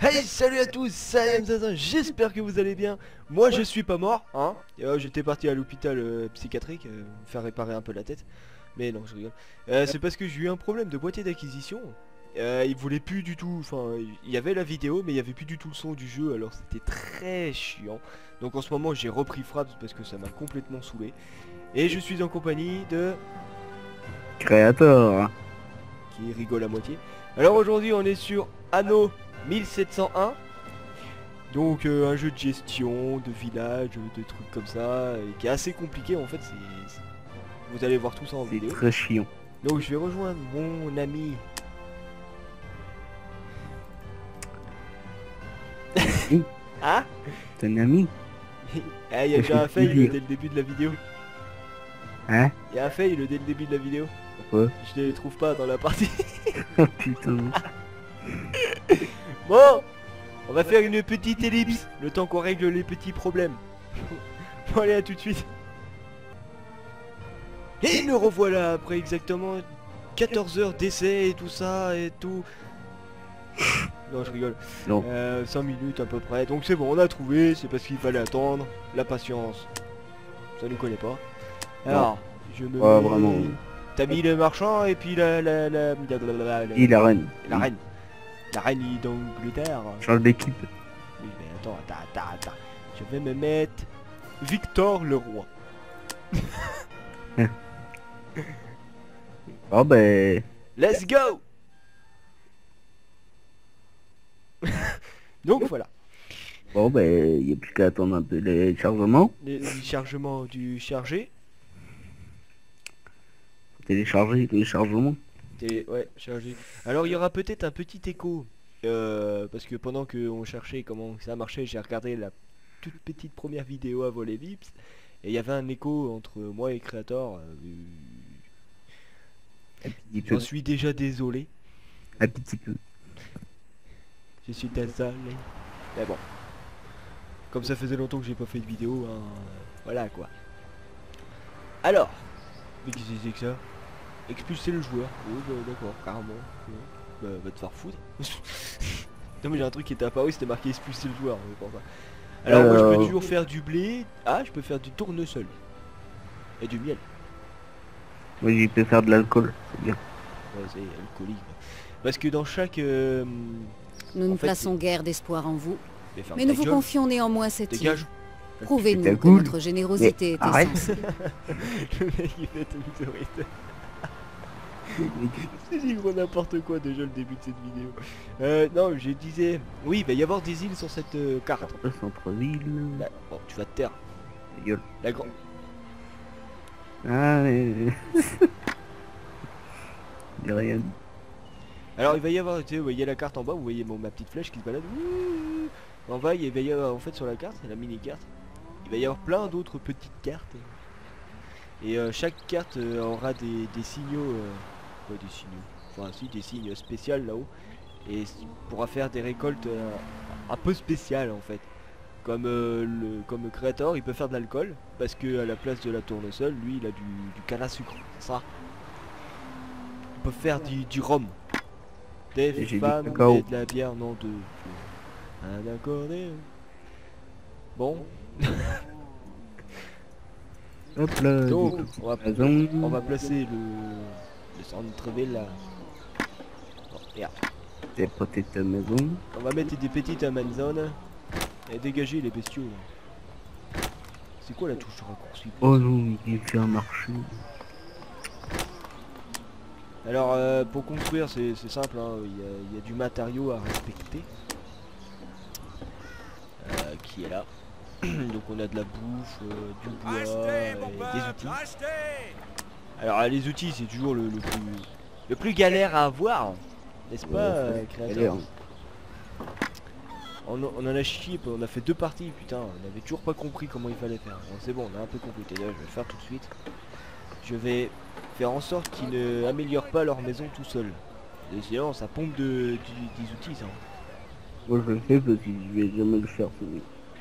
Hey salut à tous, Zaza, j'espère que vous allez bien. Moi je suis pas mort, hein. Euh, J'étais parti à l'hôpital euh, psychiatrique, euh, faire réparer un peu la tête. Mais non, je rigole. C'est parce que j'ai eu un problème de boîtier d'acquisition. Il voulait plus du tout, enfin il y avait la vidéo mais il y avait plus du tout le son du jeu alors c'était très chiant. Donc en ce moment j'ai repris Fraps parce que ça m'a complètement saoulé. Et je suis en compagnie de... Créateur. Rigole à moitié. Alors aujourd'hui on est sur Anno 1701. Donc euh, un jeu de gestion, de village, de trucs comme ça, et qui est assez compliqué en fait. c'est c'est- Vous allez voir tout ça en C'est vidéo. très chiant. Donc je vais rejoindre mon ami. ah un ami? Ah? Il y a déjà un fail dès le début de la vidéo. Hein Il a fail dès le début de la vidéo. Pourquoi Je les trouve pas dans la partie. Putain. Bon On va faire une petite ellipse, le temps qu'on règle les petits problèmes. bon allez à tout de suite. Et me revoilà après exactement 14 heures d'essai et tout ça et tout. Non je rigole. Non. Euh, 5 minutes à peu près. Donc c'est bon, on a trouvé, c'est parce qu'il fallait attendre. La patience. Ça nous connaît pas. Alors, je me Ouais, mets- vraiment. T'as mis le marchand et puis la la la, la, la- la- la- Et la reine. la reine. La reine d'Angleterre. Change d'équipe. Oui, mais attends, attends, attends, attends. Je vais me mettre Victor le roi. Oh ben. Let's go Donc voilà, Bon ben, y a plus qu'à attendre un peu les chargements. le chargement du chargé. Télécharger les chargements. T'es- ouais, chargé. Alors il y aura peut-être un petit écho. euh, parce que pendant que on cherchait comment ça marchait, j'ai regardé la toute petite première vidéo à voler Vips. Et il y avait un écho entre moi et Creator. euh. J'en suis déjà désolé. Un petit peu. Je suis désolé. Mais bon. Comme ça faisait longtemps que j'ai pas fait de vidéo, hein, voilà quoi. Alors, mais qu'est-ce que c'est que ça? Expulser le joueur. Oh bah d'accord, carrément. Ouais. Bah, va te faire foutre. non mais j'ai un truc qui était apparu, c'était marqué expulser le joueur. mais. Alors moi je peux Alors- toujours faire du blé. Ah, je peux faire du tournesol. Et du miel. Moi j'y peux faire de l'alcool. C'est bien. Ouais, c'est alcoolique. Parce que dans chaque... euh, Nous ne plaçons guère d'espoir en vous, mais nous vous gueule, confions néanmoins cette île. Dégage. Prouvez-nous Putain, que cool. notre générosité est arrête. essentielle. Le mec il fait. C'est gros n'importe quoi déjà le début de cette vidéo. Euh, non, je disais, oui, il va y avoir des îles sur cette euh, carte. Le centre-ville. Là, bon, tu vas te taire. Ta gueule. La grande. Ah mais... Dis rien. Alors il va y avoir, tu sais, vous voyez la carte en bas, vous voyez mon, ma petite flèche qui se balade. Ouh. En bas, il va y avoir, en fait, sur la carte, c'est la mini carte. Il va y avoir plein d'autres petites cartes. Et euh, chaque carte euh, aura des, des signaux, des signaux. Enfin, si, des signes spéciaux là-haut. Et pourra faire des récoltes euh, un peu spéciales en fait. Comme euh, le comme le créateur, il peut faire de l'alcool parce que à la place de la tournesol, lui, il a du, du canne à sucre. Ça. Il peut faire du, du rhum. Des Et femmes, et de la bière, non de un. Bon, Hop là. donc on va, on va placer le, le centre-ville. Bon. On va mettre des petites Amazones et dégager les bestiaux. là. C'est quoi la touche de raccourci Oh non, il fait un marché. Alors euh, pour construire c'est c'est simple, hein, il y, a- il y a du matériau à respecter. Euh, qui est là. Donc on a de la bouffe, euh, du bois, et des outils. Alors les outils c'est toujours le, le plus le plus galère à avoir, n'est-ce pas, euh, créateur on, on en a chié, on a fait deux parties, putain, on avait toujours pas compris comment il fallait faire. Bon, c'est bon, on a un peu compris. D'ailleurs, je vais le faire tout de suite. Je vais faire en sorte qu'ils ne améliorent pas leur maison tout seul. Et Sinon, ça pompe de, du- des outils, ça. Moi je le fais parce que je vais jamais le faire.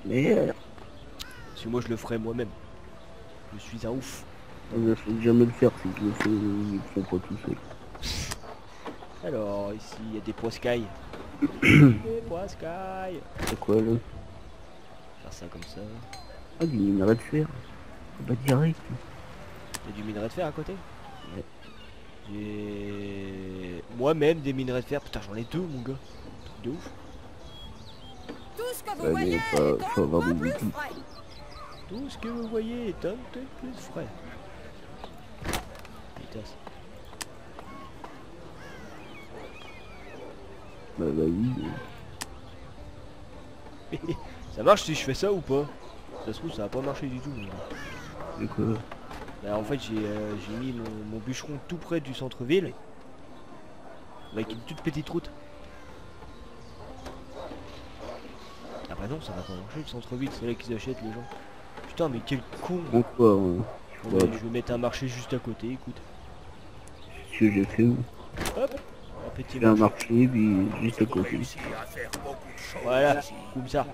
Mais euh, Parce que moi, je le ferai moi-même. Je suis un ouf. Je vais jamais le faire si je le fais, pas tout seul. Alors, ici, il y a des poiscailles. Moi, Sky C'est quoi là? Faire ça comme ça. Ah, du minerai de fer. Pas direct. Il y a du minerai de fer à côté? Ouais. J'ai moi-même des minerais de fer. Putain, j'en ai deux, mon gars. Truc de ouf. Tout ce que vous voyez pas- est faut avoir encore des plus frais. Tout ce que vous voyez est un peu plus frais. Bah, bah oui. ça marche si je fais ça ou pas? Ça se trouve, ça va pas marcher du tout. C'est quoi? Bah, en fait, j'ai euh, j'ai mis mon, mon bûcheron tout près du centre-ville. Avec une toute petite route. Ah bah non, ça va pas marcher le centre-ville, c'est là qu'ils achètent les gens. Putain, mais quel con hein. Ouais. Je vais mettre un marché juste à côté, écoute. Que j'ai fait. Hop Un petit un marché. puis juste à côté. Voilà, comme ça.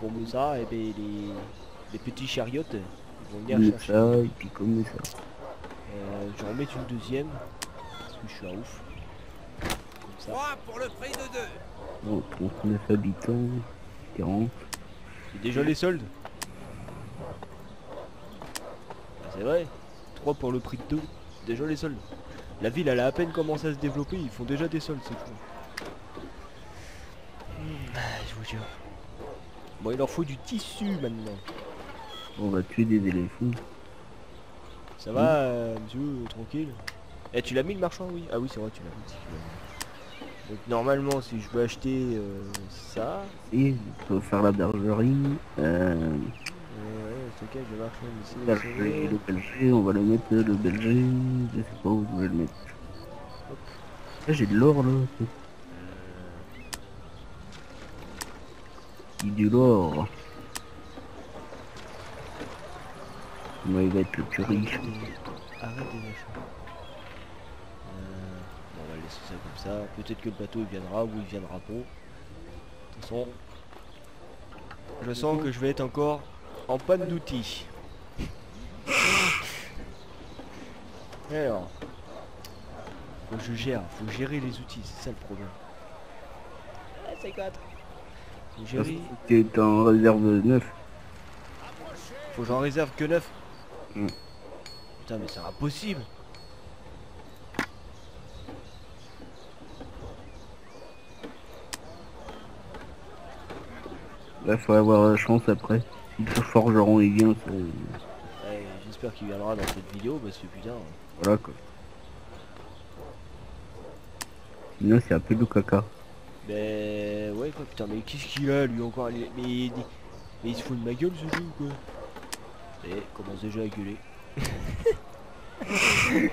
Comme ça, et ben les, les petits chariots ils vont venir Comme chercher. ça, et puis comme ça. Euh, je mettre une deuxième. Parce que je suis un ouf. Comme ça. 3 pour le prix de 2. Bon, 39 habitants, 40. C'est déjà les soldes. Bah, c'est vrai. 3 pour le prix de 2. Déjà les soldes. La ville elle a à peine commencé à se développer, ils font déjà des soldes, c'est fou. Hmm, je vous jure. Bon il leur faut du tissu maintenant. On va tuer des éléphants. Ça va euh, monsieur, tranquille Eh tu l'as mis le marchand oui? Ah oui c'est vrai tu l'as mis. Donc normalement si je veux acheter euh, ça, Et peut faire la bergerie. Euh, stockage de marchand ici. le berger, on va le mettre euh, le berger. Je sais pas où je vais le mettre. Là j'ai de l'or là. Il y a du l'or. Moi il va être le plus riche. Arrête des. Euh, bon, on va laisser ça comme ça. Peut-être que le bateau il viendra ou il viendra pas. De toute façon, je sens que je vais être encore en panne d'outils. Alors, faut que je gère, faut gérer les outils, c'est ça le problème. C'est quatre. Faut gérer, Tu es en réserve 9. faut que j'en réserve que 9. Mm. Putain mais c'est impossible. Là faut avoir la chance après. Si le forgeron il vient, c'est... Ouais, J'espère qu'il viendra dans cette vidéo parce que putain. Voilà quoi. Sinon c'est un peu de caca. Ben ouais quoi putain mais qu'est-ce qu'il a lui encore mais, mais, mais il se fout de ma gueule ce jeu ou quoi Et commence déjà à gueuler. De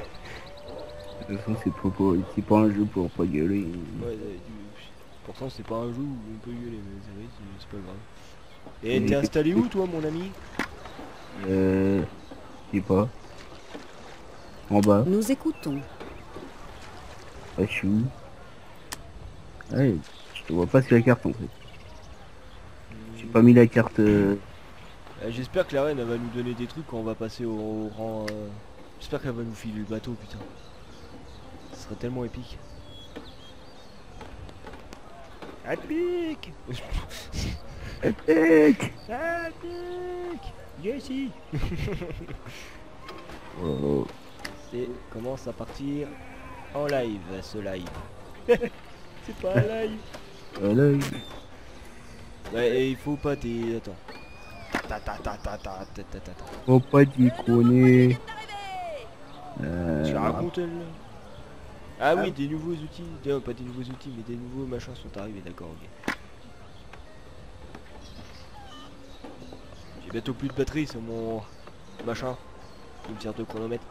toute façon c'est pas, pour- c'est pas un jeu pour pas gueuler. Ouais, pourtant c'est pas un jeu où on peut gueuler mais c'est vrai c'est pas grave. Et t'es installé où toi mon ami? Euh... Je sais pas. En bas, Nous écoutons. ouais, je suis où? Ouais, je te vois pas sur la carte en fait. J'ai pas mis la carte... euh, Euh, J'espère que la reine elle va nous donner des trucs quand on va passer au, au rang. euh, J'espère qu'elle va nous filer le bateau putain. Ce serait tellement épique. Épique Epic Epic Jessie oh. C'est commence à partir en live ce live. C'est pas un live. Un live. Il faut pas t'es... Attends. Ta ta ta ta ta ta ta ta Faut pas t'y connaître. Euh... Tu racontes Ah, oui, ah. des nouveaux outils. pas des nouveaux outils, mais des nouveaux machins sont arrivés, d'accord, ok. J'ai bientôt plus de batterie sur mon machin qui me sert de chronomètre.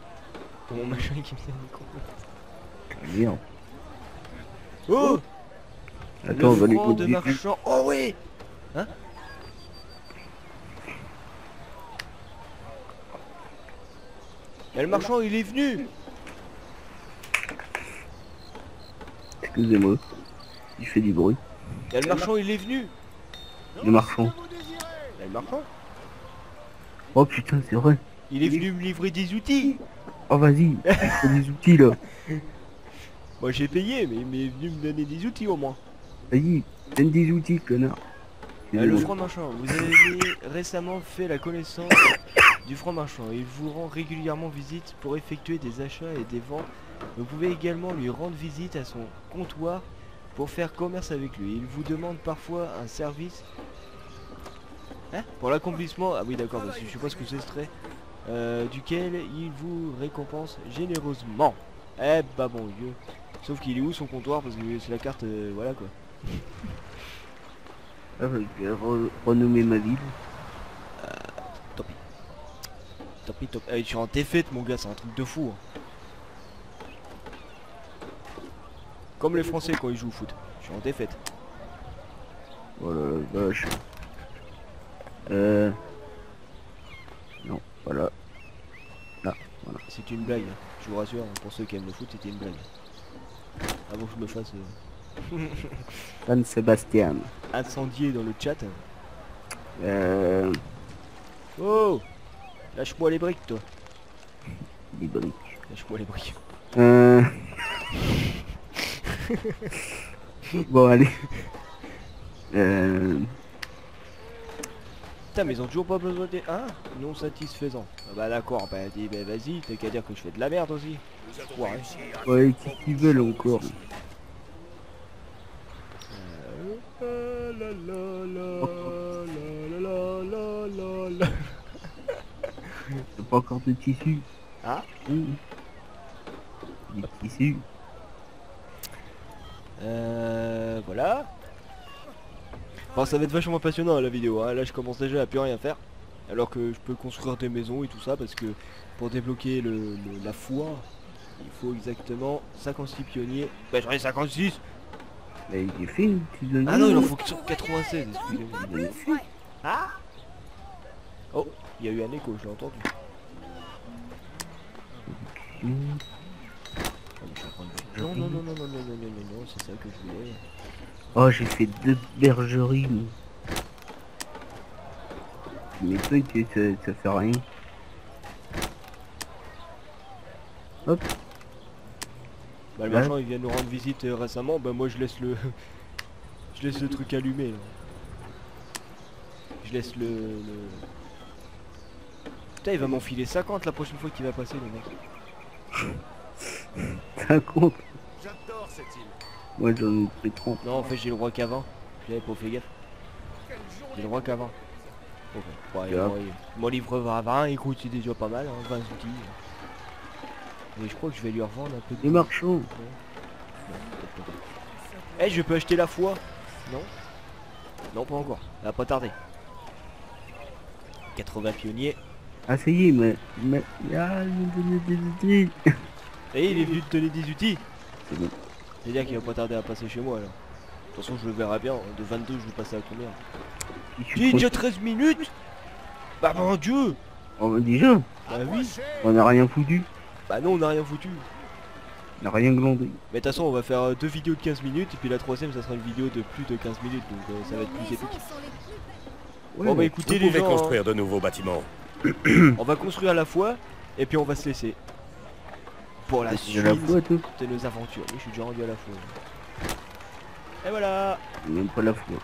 Mon machin qui me sert de chronomètre. Merde. Oh Attends, on va franc de marchand. Oh oui Hein Et le marchand il est venu Excusez-moi. Il fait du bruit. Et le marchand il est venu Le marchand. Et le marchand Oh putain, c'est vrai. Il est venu me livrer des outils Oh vas-y, des outils là. Moi j'ai payé, mais il est venu me donner des outils au moins. Vas-y, donne des outils, connard. Euh, le franc marchand, vous avez récemment fait la connaissance du franc marchand. Il vous rend régulièrement visite pour effectuer des achats et des ventes. Vous pouvez également lui rendre visite à son comptoir pour faire commerce avec lui. Il vous demande parfois un service Hein pour l'accomplissement. Ah oui d'accord, parce que je suppose que ce serait euh, duquel il vous récompense généreusement. Eh bah bon Dieu. Sauf qu'il est où son comptoir parce que c'est la carte, euh, voilà quoi. Ah, je re- renommer ma ville. Tant pis. Tant pis, tant pis. Eh, tu es en défaite mon gars, c'est un truc de fou. hein. Comme les Français quand ils jouent au foot. Je suis en défaite. Oh là là, vache. Euh... Non, voilà. C'est une blague. Je vous rassure, pour ceux qui aiment le foot, c'était une blague. Avant que je me fasse euh, San Sébastien. incendier dans le chat. Euh... Oh Lâche-moi les briques toi. des briques. Lâche-moi les briques. Euh... bon, allez. Euh mais ils ont toujours pas besoin des... Hein Non satisfaisant. Ah bah d'accord, bah, bah vas-y, t'as qu'à dire que je fais de la merde aussi. Ouais, ouais qu'est-ce qu'ils veulent encore T'as pas encore de tissu Ah oui. Des tissus. Euh... Voilà. Bon, ça va être vachement passionnant la vidéo. hein. Là, je commence déjà à plus rien faire. Alors que je peux construire des maisons et tout ça parce que pour débloquer le, le- la foi, il faut exactement 56 pionniers. Bah, j'en ai 56. Mais il est fait, tu donnes Ah non, il en faut que sur 96. Excusez-moi. Il est fait. Ah Oh, il y a eu un écho, je l'ai entendu. Non, non, non, non, non, non, non, non, non, c'est ça que je voulais. Oh, j'ai fait deux bergeries. moi. Tu m'étonnes que ça, ça fait rien. Hop, Bah le Ouais. marchand il vient nous rendre visite euh, récemment, bah moi je laisse le je laisse le truc allumé là. Je laisse le, le... Putain il va m'enfiler 50 la prochaine fois qu'il va passer le mec. J'adore cette île. Moi j'en ai pris 30. Non en fait j'ai le droit qu'à 20. J'avais pas fait gaffe. J'ai le droit qu'à 20. Ok. Ouais, ouais, Mon livre va à 20, écoute c'est déjà pas mal, hein, 20 outils. Et je crois que je vais lui revendre un peu de... Les marchands. Pas. Eh, je peux acheter la foi Non Non, pas encore. Ça va pas tarder. 80 pionniers. Ah ça y est, mais... mais... Ah, il me donnait des outils. Et il est venu te donner des outils. C'est bon. C'est-à-dire qu'il va pas tarder à passer chez moi, là. De toute façon, je le verrai bien. De 22, je vais passer à combien content. déjà 13 minutes Bah mon dieu Oh, bah, déjà, Bah oui on a rien foutu. Bah non, on a rien foutu. On a rien glandé. Mais de toute façon, on va faire euh, deux vidéos de 15 minutes. Et puis la troisième, ça sera une vidéo de plus de 15 minutes. Donc euh, ça va être plus épique. Ouais, Bon bah Vous écoutez les pouvez gens, hein. construire de nouveaux bâtiments. on va construire à la fois. Et puis on va se laisser. Pour la suite. la de nos aventures. Oui, je suis déjà rendu à la fois. Et voilà, Même pas la foi.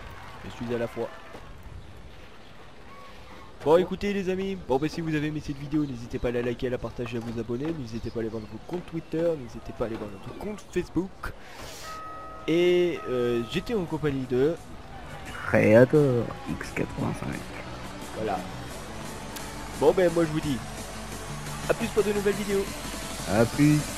je suis à la fois. Bon écoutez les amis, bon bah si vous avez aimé cette vidéo, n'hésitez pas à la liker, à la partager, à vous abonner, n'hésitez pas à aller voir notre compte Twitter, n'hésitez pas à aller voir notre compte Facebook. Et euh, j'étais en compagnie de... Creator X85. Voilà. Bon ben moi je vous dis, à plus pour de nouvelles vidéos. Happy